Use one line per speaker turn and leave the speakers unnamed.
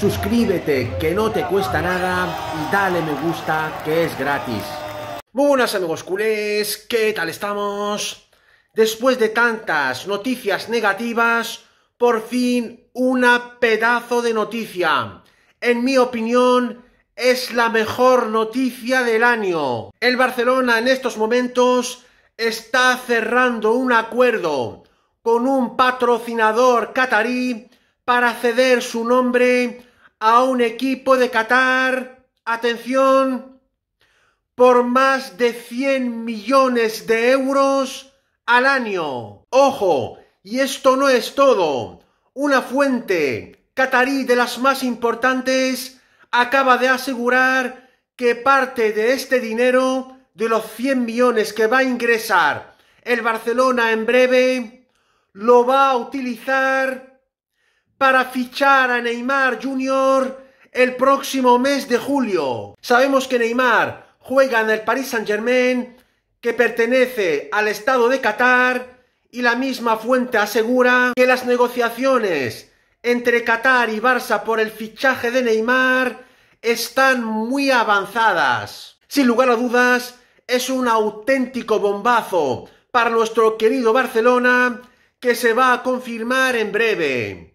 suscríbete que no te cuesta nada y dale me gusta que es gratis. Buenas amigos culés, ¿qué tal estamos? Después de tantas noticias negativas, por fin una pedazo de noticia. En mi opinión, es la mejor noticia del año. El Barcelona en estos momentos está cerrando un acuerdo con un patrocinador catarí para ceder su nombre a un equipo de Qatar, atención, por más de 100 millones de euros al año. Ojo, y esto no es todo. Una fuente catarí de las más importantes acaba de asegurar que parte de este dinero, de los 100 millones que va a ingresar el Barcelona en breve, lo va a utilizar para fichar a Neymar Jr. el próximo mes de julio. Sabemos que Neymar juega en el Paris Saint-Germain, que pertenece al Estado de Qatar, y la misma fuente asegura que las negociaciones entre Qatar y Barça por el fichaje de Neymar están muy avanzadas. Sin lugar a dudas, es un auténtico bombazo para nuestro querido Barcelona que se va a confirmar en breve.